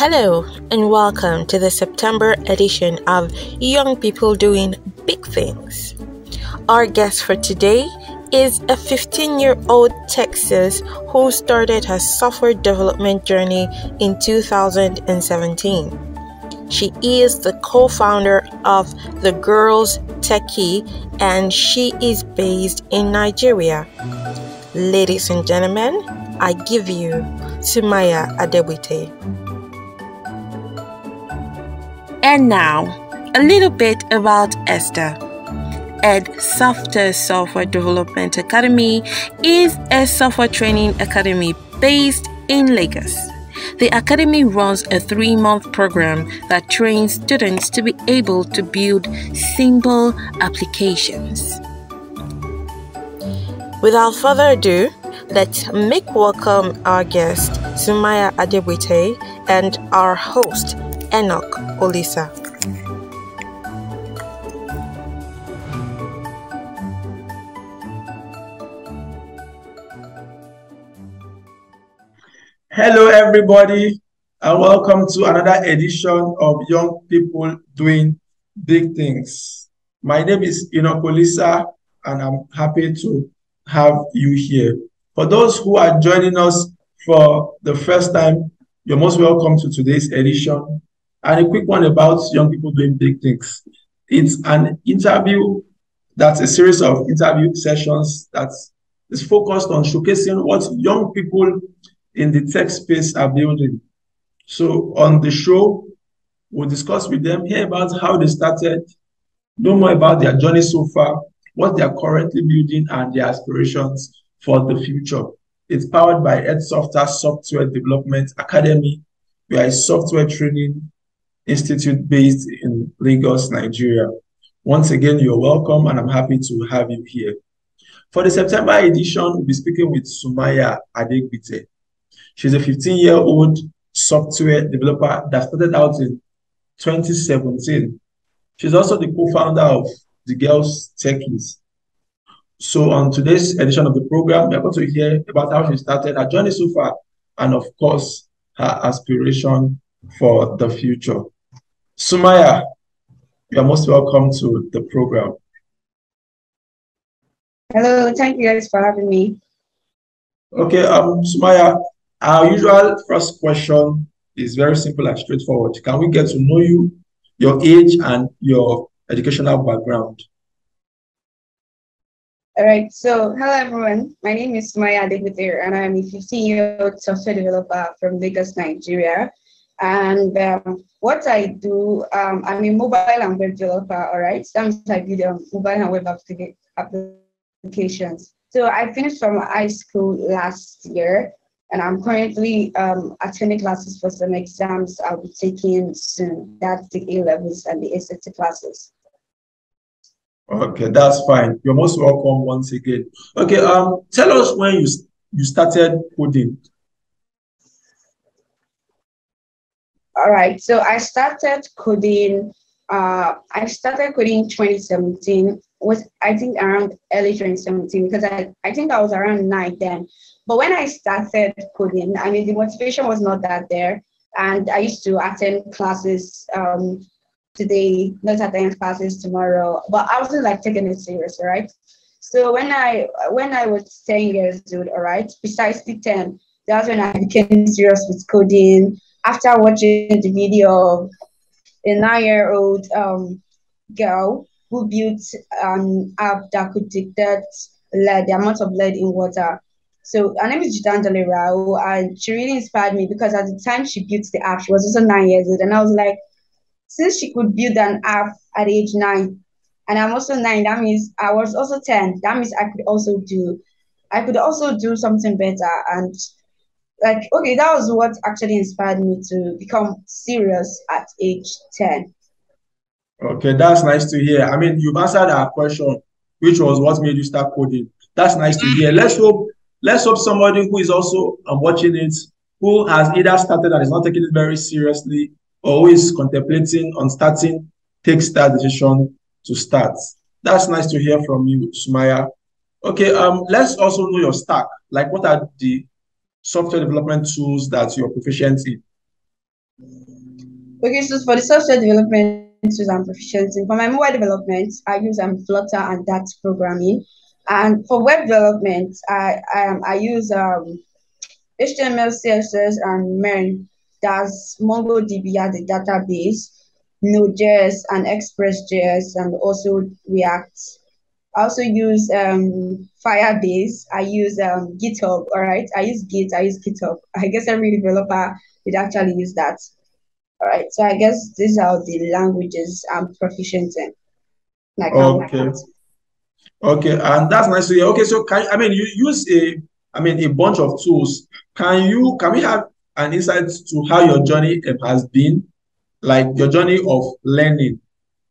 Hello, and welcome to the September edition of Young People Doing Big Things. Our guest for today is a 15 year old Texas who started her software development journey in 2017. She is the co founder of The Girls Techie and she is based in Nigeria. Ladies and gentlemen, I give you Sumayah Adegbite. And now, a little bit about EdSofta. Ed Software Software Development Academy is a software training academy based in Lagos. The Academy runs a three month program that trains students to be able to build simple applications. Without further ado, let's make welcome our guest Sumayah Adegbite and our host Enoch Olisa. Hello, everybody, and welcome to another edition of Young People Doing Big Things. My name is Enoch Olisa, and I'm happy to have you here. For those who are joining us for the first time, you're most welcome to today's edition. And a quick one about young people doing big things. It's an interview that's a series of interview sessions that is focused on showcasing what young people in the tech space are building. So on the show, we'll discuss with them, hear about how they started, know more about their journey so far, what they are currently building, and their aspirations for the future. It's powered by EdSofta Software Development Academy. A software training institute based in Lagos, Nigeria. Once again, you're welcome, and I'm happy to have you here. For the September edition, we'll be speaking with Sumayah Adegbite. She's a 15 year old software developer that started out in 2017. She's also the co founder of the Girls Techies. So, on today's edition of the program, we're going to hear about how she started her journey so far, and of course, her aspiration for the future. Sumayah, you're most welcome to the program. Hello, thank you guys for having me. Okay, um, Sumayah, our usual first question is very simple and straightforward. Can we get to know you, your age, and your educational background? All right, so hello everyone. My name is Sumayah Adegbite, and I'm a 15 year old software developer from Lagos, Nigeria. And um, what I do, um, I'm a mobile and web developer, all right? Sometimes I build um, mobile and web applications. So I finished from high school last year, and I'm currently um, attending classes for some exams I'll be taking soon. That's the A levels and the SAT classes. Okay, that's fine. You're most welcome once again. Okay, um, tell us when you you started coding. All right, so I started coding. Uh, I started coding 2017. Was I think around early 2017 because I I think I was around nine then. But when I started coding, I mean the motivation was not that there, and I used to attend classes um, today, not attend classes tomorrow. But I wasn't like taking it serious, right? So when I when I was 10 years old, all right, precisely 10, that's when I became serious with coding after watching the video of a nine-year-old um, girl who built an app that could detect lead, the amount of lead in water. So her name is Gitanjali Rao, and she really inspired me because at the time she built the app, she was also nine years old, and I was like, since she could build an app at age nine, and I'm also nine, that means I was also ten. That means I could also do, I could also do something better, and like okay that was what actually inspired me to become serious at age 10 okay that's nice to hear. I mean you've answered our question which was what made you start coding. That's nice to hear. Let's hope let's hope somebody who is also um, watching it who has either started and is not taking it very seriously or who is contemplating on starting takes that decision to start. That's nice to hear from you Sumayah. Okay um let's also know your stack. Like what are the software development tools that you're proficient in? Okay, so for the software development tools I'm proficient in, for my mobile development, I use um, Flutter and Dart programming. And for web development, I I, um, I use um, HTML, CSS, and MERN. That's MongoDB as a database, Node.js and Express.js, and also React. I also use um, Firebase. I use um, GitHub. All right, I use Git. I use GitHub. I guess every developer would actually use that. All right, so I guess these are the languages I'm proficient in. Like okay. Okay, and that's nice to hear. Okay, so can I mean you use a I mean a bunch of tools. Can you can we have an insight to how your journey has been, like your journey of learning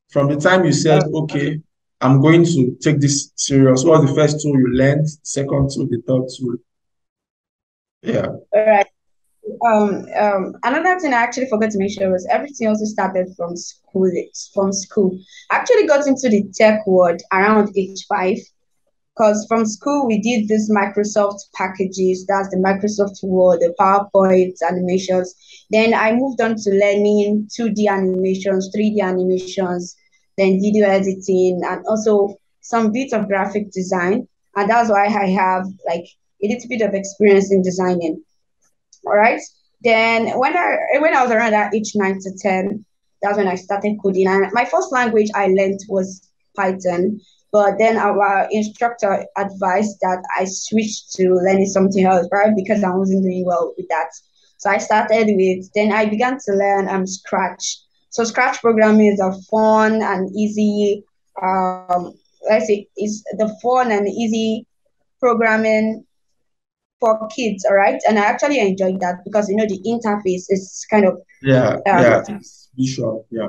from the time you said, okay, I'm going to take this serious. What was the first tool you learned? Second tool, the third tool. Yeah. All right. Um, um, another thing I actually forgot to mention was everything also started from school. From school, I actually got into the tech world around age five, because from school we did these Microsoft packages. That's the Microsoft Word, the PowerPoint animations. Then I moved on to learning 2D animations, 3D animations, then video editing, and also some bits of graphic design. And that's why I have like a little bit of experience in designing. All right. Then when I when I was around that age nine to ten, that's when I started coding. And my first language I learned was Python. But then our instructor advised that I switched to learning something else, right? Because I wasn't doing well with that. So I started with, then I began to learn um, Scratch. So Scratch programming is a fun and easy, um, let's say, it's the fun and easy programming for kids, all right? And I actually enjoyed that because you know the interface is kind of yeah, um, yeah, visual, yeah.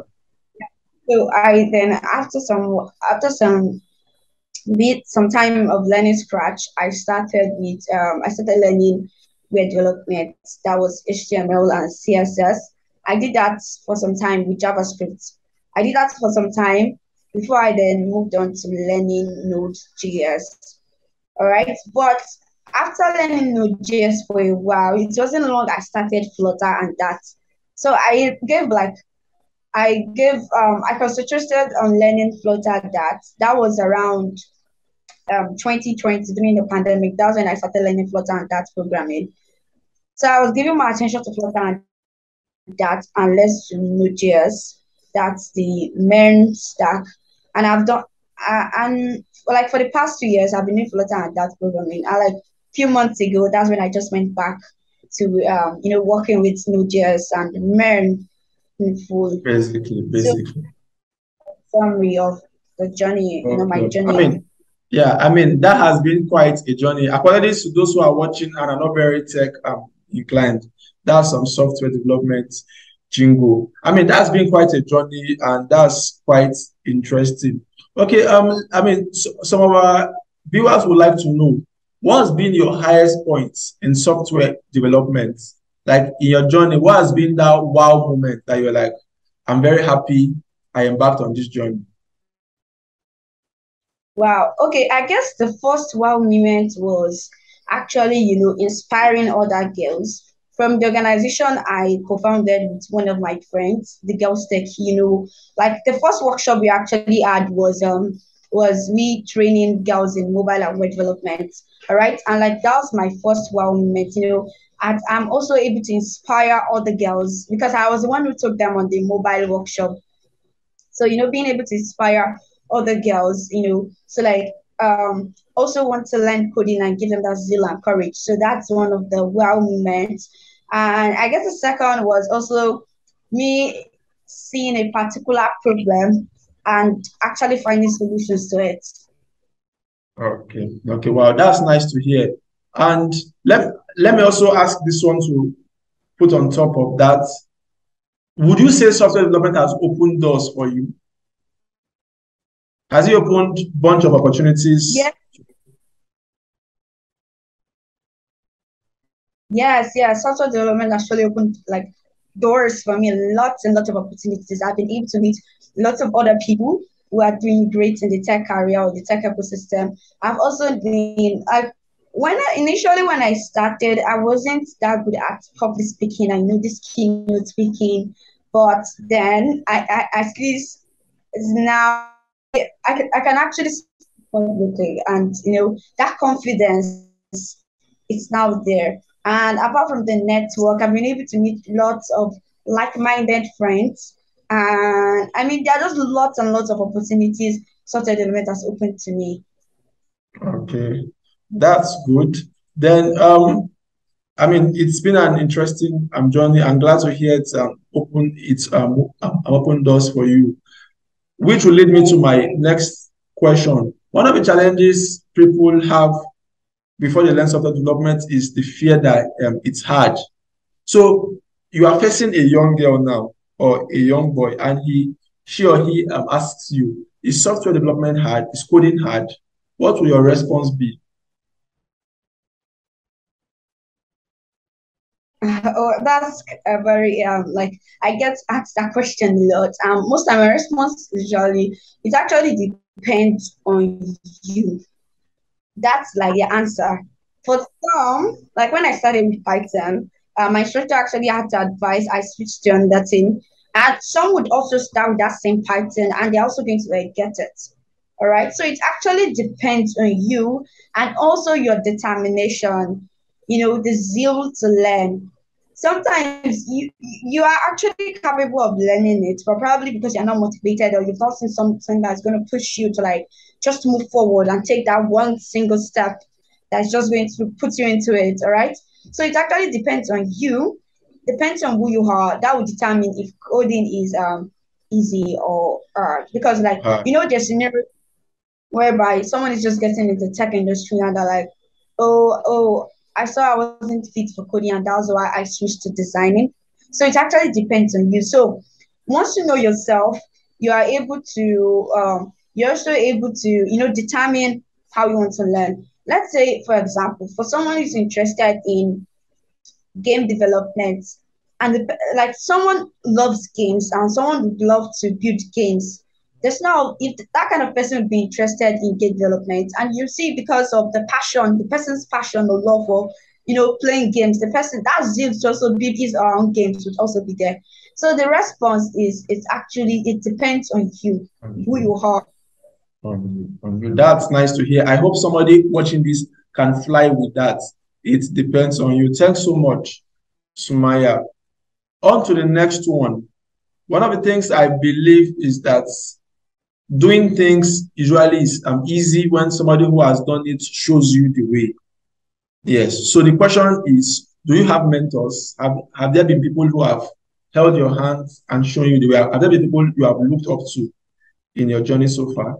So I then after some after some bit some time of learning Scratch, I started with um, I started learning web development. That was HTML and CSS. I did that for some time with JavaScript. I did that for some time before I then moved on to learning Node.js. All right, but after learning Node.js for a while, it wasn't long I started Flutter and Dart. So I gave like I gave um I concentrated on learning Flutter Dart. That was around um 2020 during the pandemic. That's when I started learning Flutter and Dart programming. So I was giving my attention to Flutter and Dart unless Node.js. That's the main stack. And I've done uh, and like for the past two years I've been doing Flutter and Dart programming. I like a few months ago, that's when I just went back to um, you know working with Node.js and MERN in full. Basically, basically. So, summary of the journey, okay. you know, my journey. I mean, yeah, I mean that has been quite a journey. Apologies to those who are watching and are not very tech um, inclined. That's some software development jingle. I mean, that's been quite a journey, and that's quite interesting. Okay, um, I mean, so, some of our viewers would like to know what's been your highest point in software development? Like in your journey, what has been that wow moment that you're like, I'm very happy I embarked on this journey? Wow. Okay. I guess the first wow moment was actually, you know, inspiring other girls. From the organization I co-founded with one of my friends, the Girls Tech, you know, like the first workshop we actually had was um was me training girls in mobile and web development. All right. And like that was my first wow moment, you know. And I'm also able to inspire other girls because I was the one who took them on the mobile workshop. So, you know, being able to inspire other girls, you know, so like um also want to learn coding and give them that zeal and courage. So that's one of the wow moments. And I guess the second was also me seeing a particular problem and actually finding solutions to it. Okay. Okay. Wow, that's nice to hear. And let let me also ask this one to put on top of that. Would you say software development has opened doors for you? Has it opened bunch of opportunities? Yes. Yes, yes. Software development actually opened like doors for me, lots and lots of opportunities. I've been able to meet lots of other people who are doing great in the tech area or the tech ecosystem. I've also been I when I, initially when I started, I wasn't that good at public speaking. I know this keynote speaking, but then I, I at least now I can, I can actually speak publicly and you know that confidence is now there and apart from the network i've been able to meet lots of like-minded friends and i mean there are just lots and lots of opportunities software development has opened to me okay that's good then um I mean, it's been an interesting um, journey. I'm glad to hear it's um, open it's um, um, open doors for you, which will lead me to my next question. One of the challenges people have before they learn software development is the fear that um, it's hard. So you are facing a young girl now or a young boy, and he, she or he um, asks you, "Is software development hard? Is coding hard?" What will your response be? oh, that's a very um like I get asked that question a lot. Um, most of my response usually it actually depends on you. That's like the answer. For some, like when I started with Python, uh, my instructor actually had to advise I switched to another thing. And some would also start with that same Python and they're also going to like, get it. All right. So it actually depends on you and also your determination you know, the zeal to learn. Sometimes you you are actually capable of learning it, but probably because you're not motivated or you've not seen something that's going to push you to like just move forward and take that one single step that's just going to put you into it. All right. So it actually depends on you, depends on who you are. That will determine if coding is um easy or uh because like uh, you know there's scenario whereby someone is just getting into tech industry and they're like, oh oh I saw I wasn't fit for coding, and that's why I switched to designing. So it actually depends on you. So once you know yourself, you are able to um, you're also able to you know determine how you want to learn. Let's say, for example, for someone who's interested in game development, and the, like someone loves games and someone would love to build games there's now if that kind of person would be interested in game development and you see because of the passion the person's passion or love for you know playing games the person that zeal to also build his own games would also be there. So the response is it's actually it depends on you who you. are. Um, that's nice to hear. I hope somebody watching this can fly with that. It depends on you. Thanks so much Sumayah. On to the next one. One of the things i believe is that doing things usually is um, easy when somebody who has done it shows you the way. Yes. So the question is, do you have mentors? Have, have there been people who have held your hands and shown you the way? Have there been people you have looked up to in your journey so far?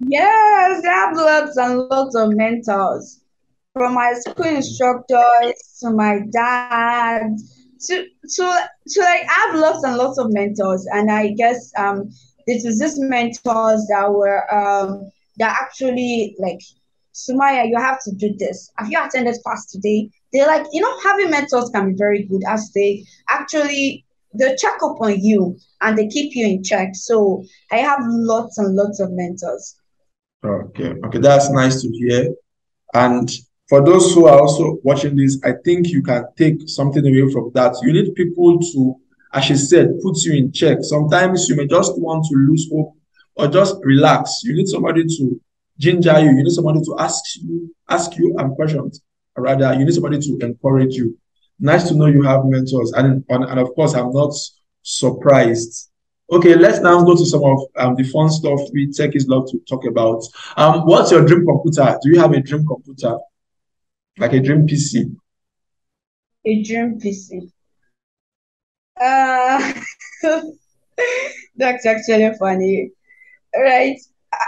Yes, I have lots and lots of mentors. From my school instructors to my dad to to to like I have lots and lots of mentors and I guess um this was just mentors that were um that actually like Sumayah, you have to do this. Have you attended class today? They're like, you know, having mentors can be very good as they actually they check up on you and they keep you in check. So I have lots and lots of mentors. Okay, okay, that's nice to hear. And for those who are also watching this, I think you can take something away from that. You need people to as she said, puts you in check. Sometimes you may just want to lose hope or just relax. You need somebody to ginger you. You need somebody to ask you, ask you um, questions. rather, you need somebody to encourage you. Nice to know you have mentors. And, and, and of course, I'm not surprised. Okay, let's now go to some of um, the fun stuff we techies love to talk about. Um, what's your dream computer? Do you have a dream computer? Like a dream PC? A dream PC. Uh, that's actually funny. Right.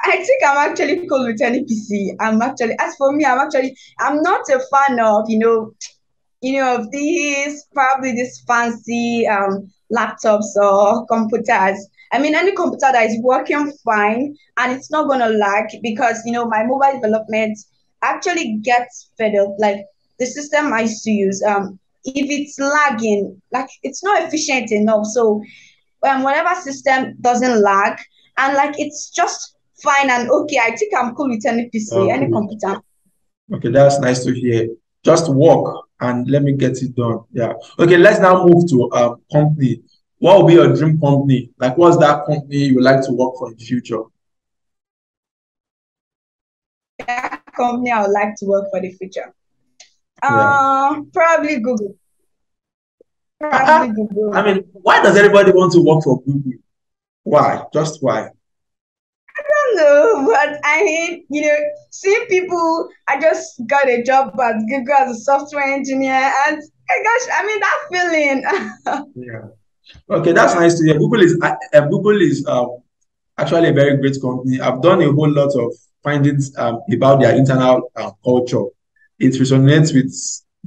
I think I'm actually cool with any PC. I'm actually, as for me, I'm actually, I'm not a fan of, you know, you know, of these, probably these fancy um, laptops or computers. I mean, any computer that is working fine and it's not going to lag because, you know, my mobile development actually gets fed up. Like the system I used to use, um, if it's lagging, like it's not efficient enough. So um, whatever system doesn't lag and like it's just fine and okay. I think I'm cool with any PC, okay. any computer. Okay, that's nice to hear. Just work and let me get it done. Yeah. Okay, let's now move to um company. what would be your dream company? Like, what's that company you would like to work for in the future? That company I would like to work for the future. Uh, probably Google. Probably Google. I mean, why does everybody want to work for Google? Why? Just why? I don't know, but I mean, you know, seeing people, I just got a job at Google as a software engineer, and my gosh, I mean that feeling. yeah. Okay, that's nice to hear. Google is uh, uh, Google is um, actually a very great company. I've done a whole lot of findings um, about their internal uh, culture. It resonates with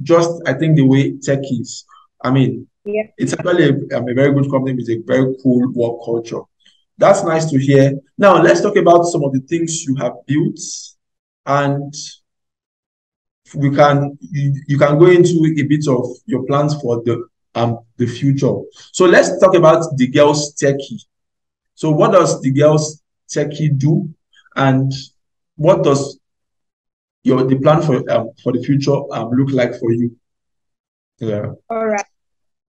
just I think the way tech is. I mean, yeah. it's actually a, a very good company with a very cool work culture. That's nice to hear. Now let's talk about some of the things you have built, and we can you, you can go into a bit of your plans for the um the future. So let's talk about the girls techie. So what does the girls techie do, and what does your the plan for um, for the future um, look like for you? Yeah. All right.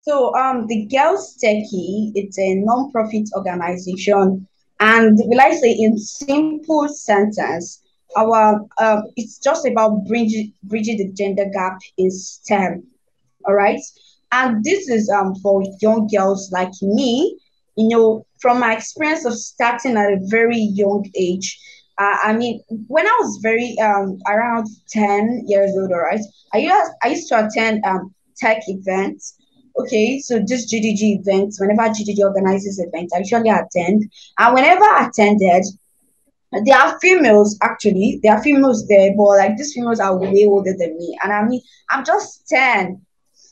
So um, the Girls Techie, it's a non-profit organization, and will I say in simple sentence, our um, it's just about bridging bridging the gender gap in STEM. All right, and this is um for young girls like me. You know, from my experience of starting at a very young age, uh, I mean, when I was very um around ten years old, all right, I used I used to attend um tech events okay, so just GDG events, whenever GDG organizes events, I usually attend. And whenever I attended, there are females actually, there are females there, but like these females are way older than me. And I mean, I'm just 10.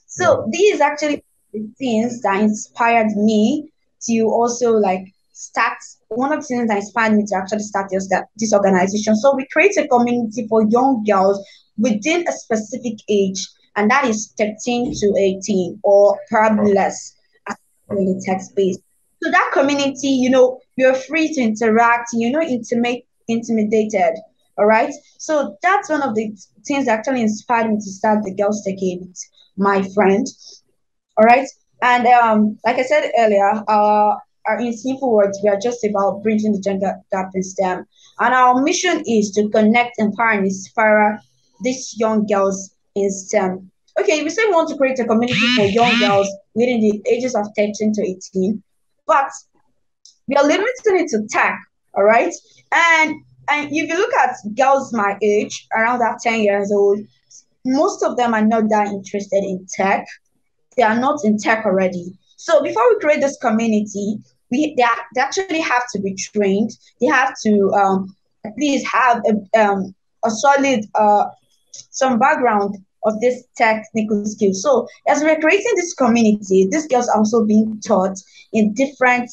So these actually the things that inspired me to also like start one of the things that inspired me to actually start this, this organization. So we create a community for young girls within a specific age and that is 13 to 18 or probably less in text based. So that community, you know, you're free to interact, you know, intimate, intimidated. All right. So that's one of the things that actually inspired me to start the Girls Techie with my friend. All right. And um, like I said earlier, uh, in simple words, we are just about bridging the gender gap in STEM. And our mission is to connect, and inspire these young girls in STEM okay, we say we want to create a community for young girls within the ages of 13 to 18, but we are limiting it to tech, all right? And and if you look at girls my age, around that 10 years old, most of them are not that interested in tech. They are not in tech already. So before we create this community, we they, they actually have to be trained. They have to um, at least have a, um, a solid uh, some background of this technical skill. So as we're creating this community, these girls are also being taught in different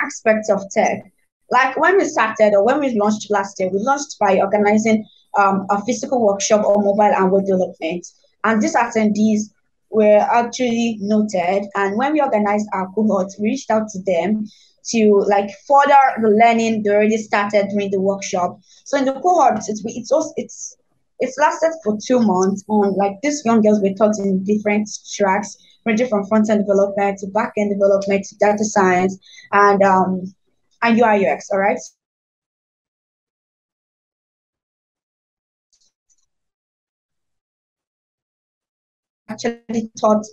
aspects of tech. Like when we started or when we launched last year, we launched by organizing um, a physical workshop on mobile and web development. And these attendees were actually noted. And when we organized our cohort, we reached out to them to like further the learning they already started during the workshop. So in the cohort, it's it's also it's it's lasted for two months on like these young girls were taught in different tracks, ranging from front end development to back end development to data science and um and UI UX. All right. Actually taught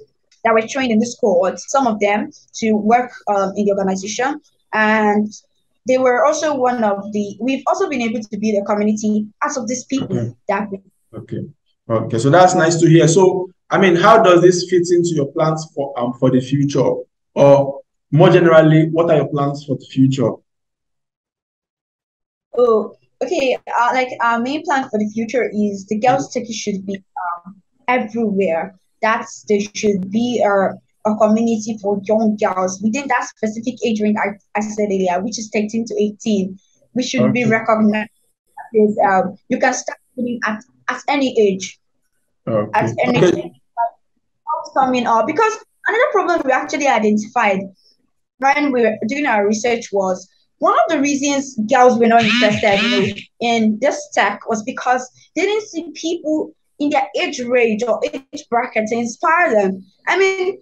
that were trained in this cohort, some of them to work um, in the organization. And they were also one of the we've also been able to build a community as of these people okay. that okay. Okay so that's nice to hear. So i mean how does this fit into your plans for um for the future? Or more generally what are your plans for the future? Oh okay uh, like our main plan for the future is the girls techie should be um, everywhere that's there should be a a community for young girls within that specific age range I, I said earlier, which is 13 to 18. We should okay. be recognized. As, um, you can start at, at any age. Okay. At any okay. age. Coming up because another problem we actually identified when we were doing our research was one of the reasons girls were not interested you in this tech was because they didn't see people in their age range or age bracket to inspire them. I mean,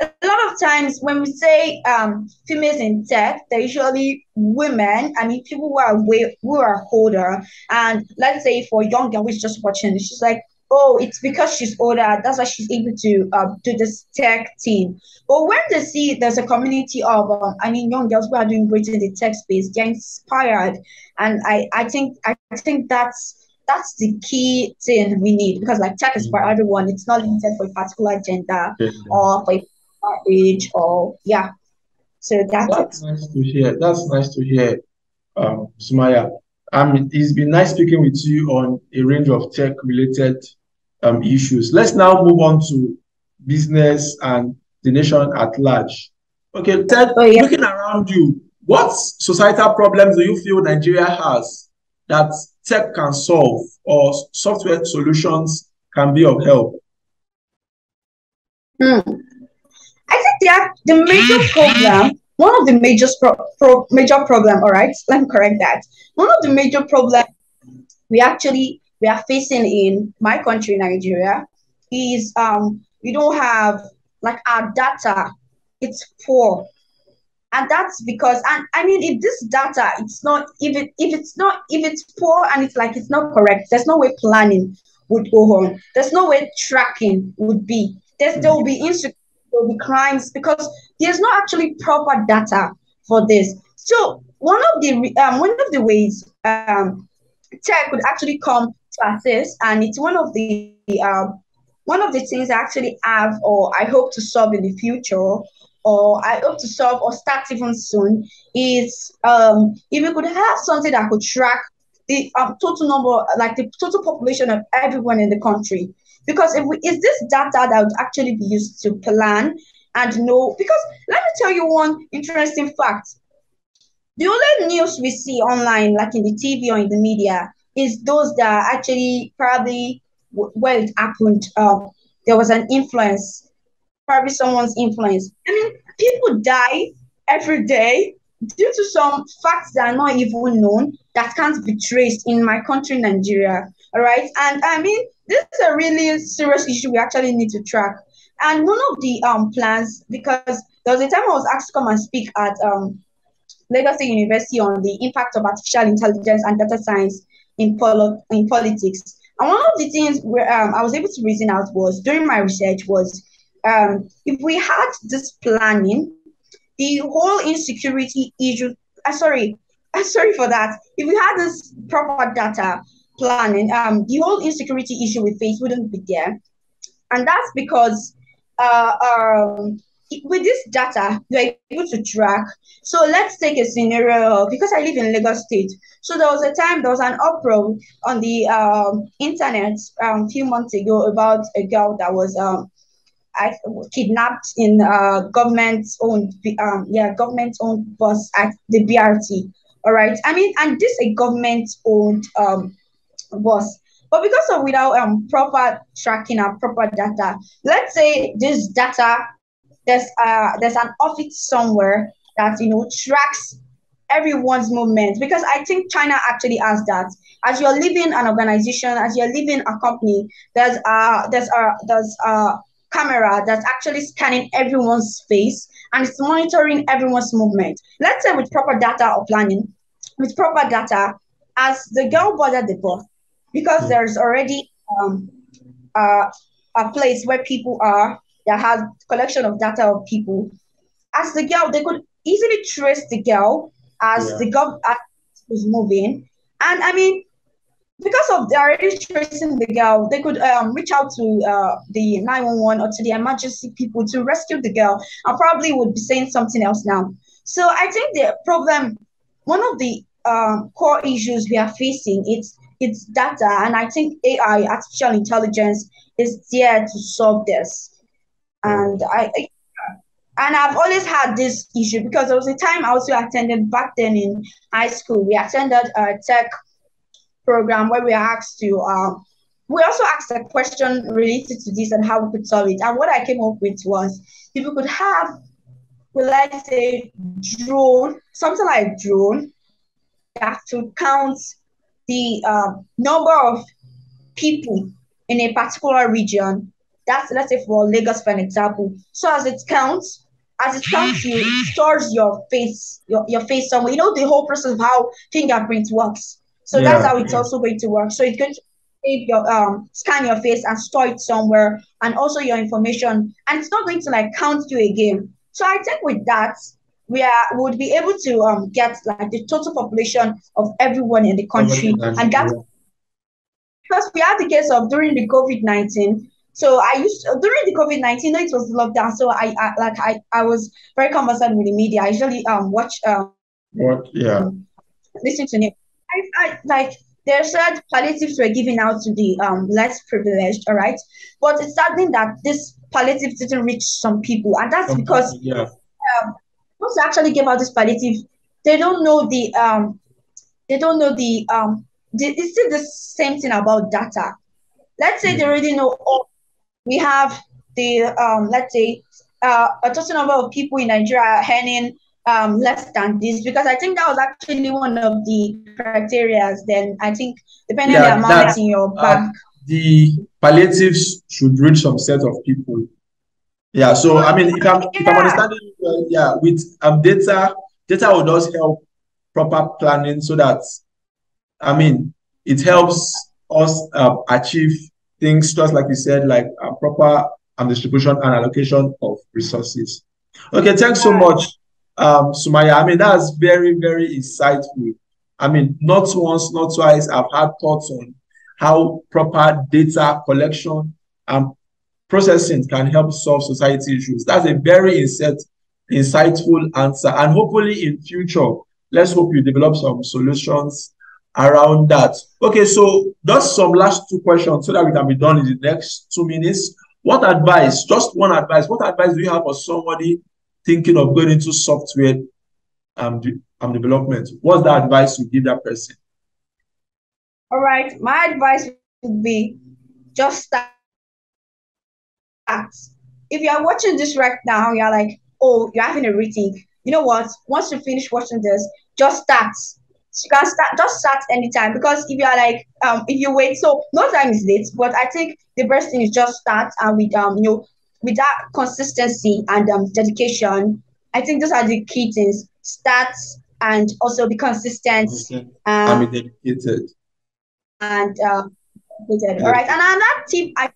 a lot of times when we say um, females in tech, they're usually women. I mean, people who are way who are older. And let's say for young girl who's just watching, she's like, oh, it's because she's older. That's why she's able to uh, do this tech team. But when they see there's a community of, um, I mean, young girls who are doing great in the tech space, they're inspired, and I, I think, I think that's that's the key thing we need because like tech is for mm-hmm. everyone. It's not limited for a particular gender or for a particular age or yeah. So that's, that's it. nice to hear. That's nice to hear, um, Sumayah. Um, it's been nice speaking with you on a range of tech related um, issues. Let's now move on to business and the nation at large. Okay, Ted, oh, yeah. looking around you, what societal problems do you feel Nigeria has that tech can solve or software solutions can be of help? Hmm. I think the, the major problem, one of the major pro, pro, major problem, all right, let me correct that. One of the major problem we actually we are facing in my country, Nigeria, is um we don't have like our data, it's poor. And that's because and I mean if this data it's not if it if it's not if it's poor and it's like it's not correct, there's no way planning would go on. There's no way tracking would be. There's there will be insecurity, there will be crimes because there's not actually proper data for this. So one of the um, one of the ways um, tech would actually come to assist, and it's one of the um, one of the things I actually have or I hope to solve in the future or I hope to solve or start even soon is um, if we could have something that could track the um, total number, like the total population of everyone in the country. Because if we, is this data that would actually be used to plan and know? Because let me tell you one interesting fact. The only news we see online, like in the TV or in the media, is those that actually probably where it happened, um, there was an influence, probably someone's influence. I mean, people die every day due to some facts that are not even known that can't be traced in my country, Nigeria. All right. And I mean, this is a really serious issue we actually need to track. And one of the um plans, because there was a time I was asked to come and speak at um Lagos State University on the impact of artificial intelligence and data science in, polo- in politics. And one of the things where um, I was able to reason out was during my research was um, if we had this planning, the whole insecurity issue, uh, sorry, uh, sorry for that. If we had this proper data planning, um, the whole insecurity issue we face wouldn't be there. And that's because uh, um, with this data, you're able to track. So let's take a scenario because I live in Lagos State. So there was a time there was an uproar on the um, internet um, a few months ago about a girl that was um, I, kidnapped in uh, government-owned um, yeah government-owned bus at the BRT. All right, I mean, and this a government-owned um, bus. But because of without um proper tracking and proper data, let's say this data there's uh there's an office somewhere that you know tracks everyone's movement because I think China actually has that. As you're leaving an organization, as you're leaving a company, there's uh there's a there's a camera that's actually scanning everyone's face and it's monitoring everyone's movement. Let's say with proper data or planning, with proper data, as the girl boarded the bus, because there's already um, uh, a place where people are that has collection of data of people. As the girl, they could easily trace the girl as yeah. the girl was moving. And I mean, because of the already tracing the girl, they could um, reach out to uh, the 911 or to the emergency people to rescue the girl I probably would be saying something else now. So I think the problem, one of the um, core issues we are facing, it's it's data, and I think AI, artificial intelligence, is there to solve this and I, and I've always had this issue because there was a time I also attended back then in high school. We attended a tech program where we asked to. Um, we also asked a question related to this and how we could solve it. And what I came up with was if we could have, well, let's say, drone, something like drone, that to count the uh, number of people in a particular region that's let's say for Lagos for an example. So as it counts, as it counts you, stores your face, your, your face somewhere. You know the whole process of how fingerprint works. So yeah. that's how it's also going to work. So it's going to save your um scan your face and store it somewhere, and also your information, and it's not going to like count you again. So I think with that, we are would be able to um get like the total population of everyone in the country, and that because we had the case of during the COVID nineteen. So I used to, during the COVID nineteen, it was lockdown. So I, I like I, I was very conversant with the media. I usually um watch um what yeah listen to it. I, I like they said palliatives were given out to the um less privileged, all right. But it's something that this palliative didn't reach some people, and that's because yeah. um, they actually give out this palliative, they don't know the um they don't know the um the, it's still the same thing about data. Let's say mm. they already know oh, we have the um let's say uh, a total number of people in Nigeria earning um, less than this because I think that was actually one of the criteria. Then I think depending yeah, on the amount in your uh, bank, uh, the palliatives should reach some set of people. Yeah. So I mean, if I'm yeah. if I'm understanding, well, yeah, with um data, data will does help proper planning so that I mean it helps us uh, achieve things just like you said, like a proper um, distribution and allocation of resources. Okay, thanks so much um, Sumayah. I mean, that's very, very insightful. I mean, not once, not twice, I've had thoughts on how proper data collection and processing can help solve society issues. That's a very insight, insightful answer. And hopefully in future, let's hope you develop some solutions around that. Okay, so just some last two questions so that we can be done in the next two minutes. What advice, just one advice, what advice do you have for somebody thinking of going into software um, de um, development, what's the advice you give that person? All right, my advice would be just start. If you are watching this right now, you're like, oh, you're having a rethink. You know what? Once you finish watching this, just start. You can start, just start anytime because if you are like, um, if you wait, so no time is late. But I think the best thing is just start and with um, you know, with that consistency and um, dedication, I think those are the key things. Start and also be consistent. Okay. Um, I'm dedicated. And uh, dedicated. All right. And another tip I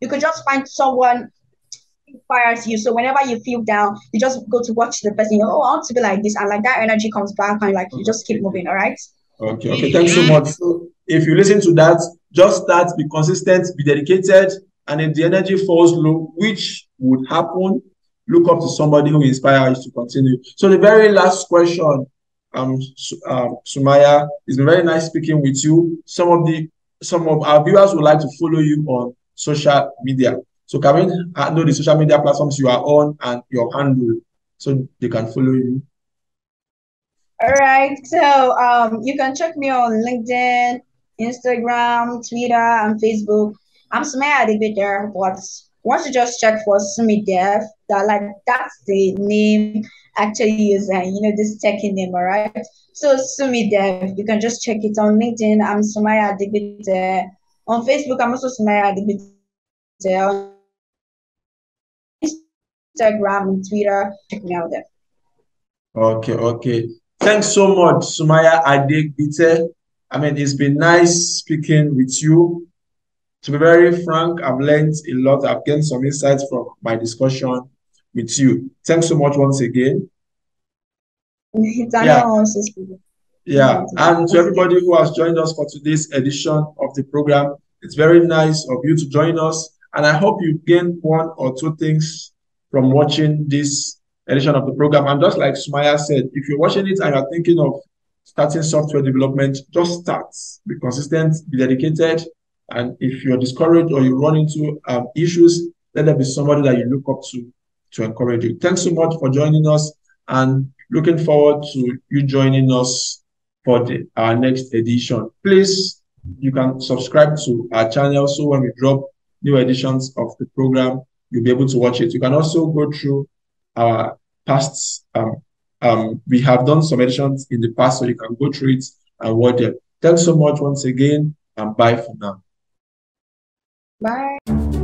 you could just find someone inspires you. So whenever you feel down, you just go to watch the person. You know, oh, I want to be like this, and like that energy comes back, and like you just keep moving. All right. Okay. Okay. Thanks so much. So if you listen to that, just start, be consistent, be dedicated, and if the energy falls low, which would happen, look up to somebody who inspires you to continue. So the very last question, um, um, Sumayah, it's been very nice speaking with you. Some of the some of our viewers would like to follow you on social media. So can we know the social media platforms you are on and your handle so they can follow you? All right. So um, you can check me on LinkedIn, Instagram, Twitter, and Facebook. I'm Sumayah Adegbite, but once you just check for Sumi Dev, that like that's the name actually use uh, and you know this techie name, all right? So Sumi Dev, you can just check it on LinkedIn. I'm Sumayah Adegbite. On Facebook, I'm also Sumayah Adegbite. On Instagram and Twitter, check me out there. Okay, okay. Thanks so much, Sumayah Adegbite. I mean, it's been nice speaking with you to be very frank, I've learned a lot. I've gained some insights from my discussion with you. Thanks so much once again. yeah. yeah, and to everybody who has joined us for today's edition of the program, it's very nice of you to join us. And I hope you gained one or two things from watching this edition of the program. And just like Sumayah said, if you're watching it and you're thinking of starting software development, just start. Be consistent, be dedicated, and if you're discouraged or you run into um, issues, let there be somebody that you look up to to encourage you. Thanks so much for joining us and looking forward to you joining us for the, our next edition. Please, you can subscribe to our channel so when we drop new editions of the program, you'll be able to watch it. You can also go through our past, um, um, we have done some editions in the past, so you can go through it and watch them. Thanks so much once again, and bye for now. Bye.